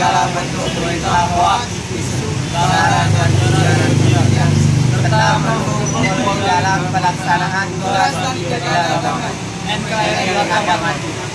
segala bentuk berita hoax, isu, sara dan ujaran kebencian serta mendukung dalam pelaksanaan tugas dan kegiatan NKRI agama.